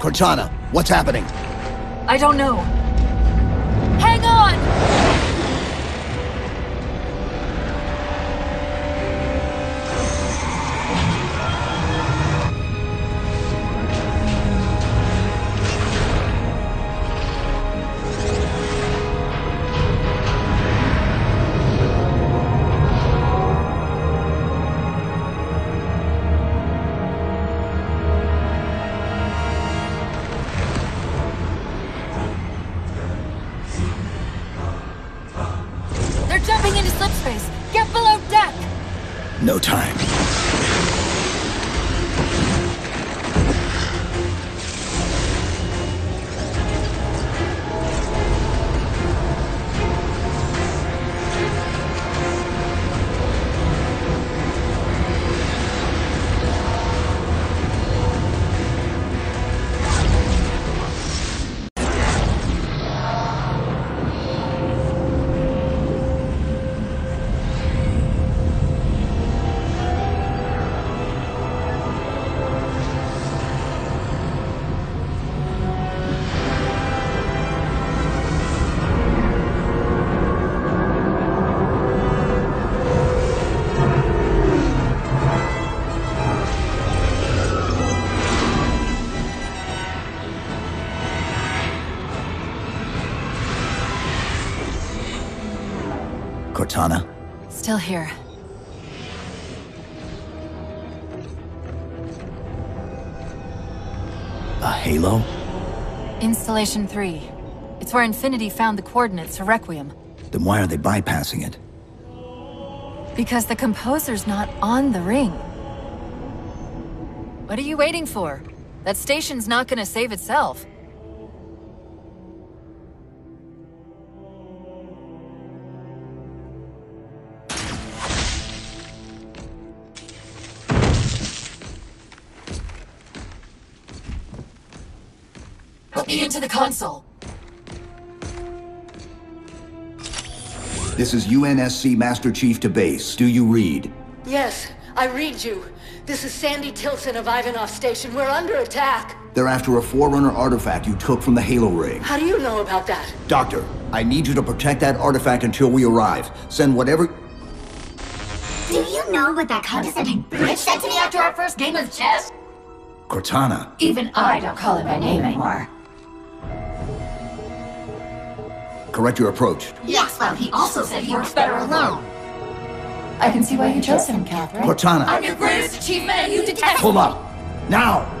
Cortana, what's happening? I don't know. Hang on! They're into slipspace! Get below deck! No time. Cortana? Still here. A halo? Installation 3. It's where Infinity found the coordinates for Requiem. Then why are they bypassing it? Because the composer's not on the ring. What are you waiting for? That station's not gonna save itself. Put me into the console. This is UNSC Master Chief to base. Do you read? Yes, I read you. This is Sandy Tillson of Ivanhoe Station. We're under attack. They're after a Forerunner artifact you took from the Halo ring. How do you know about that? Doctor, I need you to protect that artifact until we arrive. Send whatever... Do you know what that condescending bitch said to me after our first game of chess? Cortana. Even I don't call it by name anymore. Correct your approach. Yes, well, he also said he works better alone. I can see why you chose him, Catherine. Cortana. I'm your greatest achievement and you detest Hold up. Now!